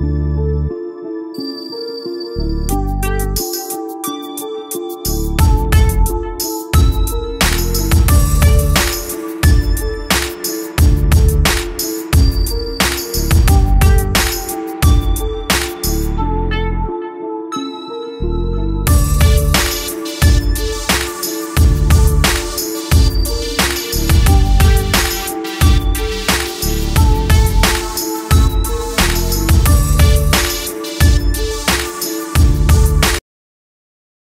Música